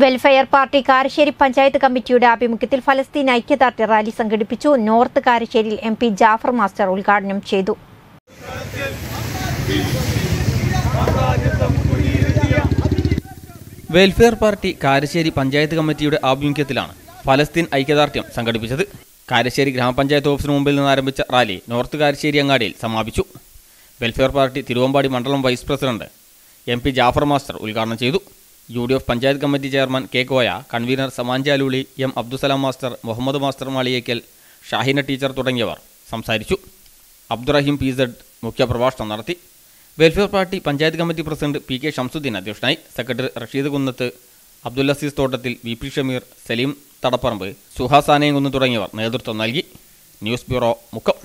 Welfare party Karassery panchayat കമ്മിറ്റിയുടെ ആഭിമുഖ്യത്തിൽ ഫലസ്തീൻ ഐക്യദാർഢ്യ റാലി സംഘടിപ്പിച്ചു. നോർത്ത് കാരശ്ശേരിയിൽ എം പി ജാഫർ മാസ്റ്റർ ഉദ്ഘാടനം ചെയ്തു. വെൽഫെയർ പാർട്ടി കാരശ്ശേരി പഞ്ചായത്ത് കമ്മിറ്റിയുടെ ആഭിമുഖ്യത്തിലാണ് ഫലസ്തീൻ ഐക്യദാർഢ്യം സംഘടിപ്പിച്ചത്. കാരശ്ശേരി ഗ്രാമപഞ്ചായത്ത് ഓഫീസിന് മുമ്പിൽ നിന്ന് ആരംഭിച്ച റാലി നോർത്ത് കാരശ്ശേരി അങ്ങാടിയിൽ സമാപിച്ചു. വെൽഫെയർ പാർട്ടി തിരുവമ്പാടി മണ്ഡലം vice president M P Jafar master ഉദ്ഘാടനം ചെയ്തു. U D F panchayat committee chairman K Koya convener സമാൻജാലൂളി M Abdussalam master Muhammad master Maliyekkal Shahina teacher തുടങ്ങിയവർ സംസാരിച്ചു. അബ്ദുറഹീം പി സെഡ് മുഖ്യപ്രഭാഷണം നടത്തി. Welfare party panchayat committee president P K Shamsuddin അധ്യക്ഷനായി. Secretary Rasheed Kunnath Abdul Aziz Thottathil V P Shameer Saleem Thadapparamb സുഹാസാനയും കുന്ന് തുടങ്ങിയവർ നേതൃത്വം നൽകി. News bureau Mukkam.